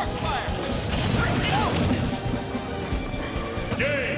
Arc fire! Game!